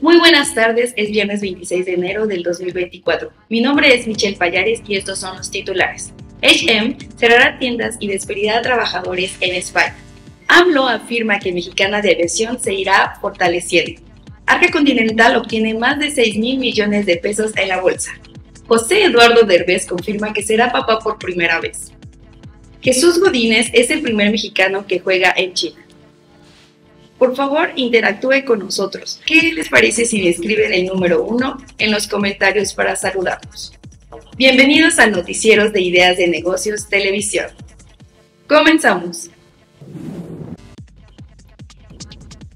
Muy buenas tardes, es viernes 26 de enero del 2024. Mi nombre es Michelle Payares y estos son los titulares. HM cerrará tiendas y despedirá a trabajadores en España. AMLO afirma que Mexicana de Aviación se irá fortaleciendo. Arca Continental obtiene más de 6 mil millones de pesos en la bolsa. José Eduardo Derbez confirma que será papá por primera vez. Jesús Godínez es el primer mexicano que juega en China. Por favor, interactúe con nosotros. ¿Qué les parece si me escriben el número uno en los comentarios para saludarnos? Bienvenidos al Noticieros de Ideas de Negocios Televisión. Comenzamos.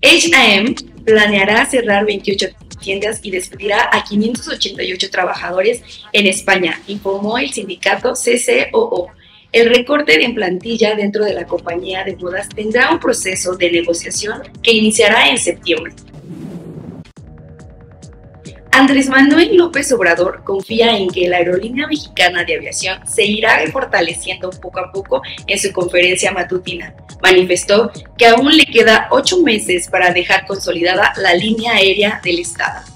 HM planeará cerrar 28 tiendas y despedirá a 588 trabajadores en España, informó el sindicato CCOO el recorte en plantilla dentro de la compañía de bodas tendrá un proceso de negociación que iniciará en septiembre. Andrés Manuel López Obrador confía en que la aerolínea mexicana de aviación se irá fortaleciendo poco a poco en su conferencia matutina. Manifestó que aún le queda ocho meses para dejar consolidada la línea aérea del Estado.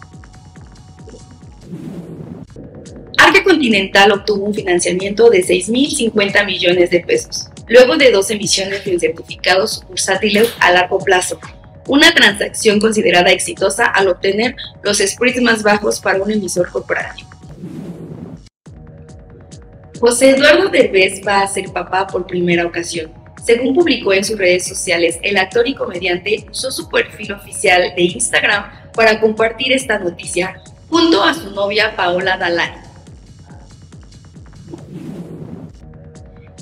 Continental obtuvo un financiamiento de 6.050 millones de pesos, luego de dos emisiones de certificados bursátiles a largo plazo, una transacción considerada exitosa al obtener los spreads más bajos para un emisor corporativo. José Eduardo Derbez va a ser papá por primera ocasión. Según publicó en sus redes sociales, el actor y comediante usó su perfil oficial de Instagram para compartir esta noticia junto a su novia Paola Dalai.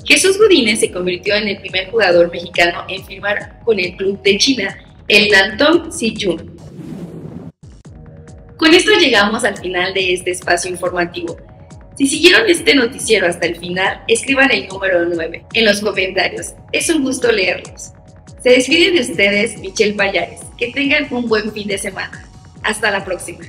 Jesús Godínez se convirtió en el primer jugador mexicano en firmar con el club de China, el Nantong Siyun. Con esto llegamos al final de este espacio informativo. Si siguieron este noticiero hasta el final, escriban el número 9 en los comentarios. Es un gusto leerlos. Se despide de ustedes Michelle Payares. Que tengan un buen fin de semana. Hasta la próxima.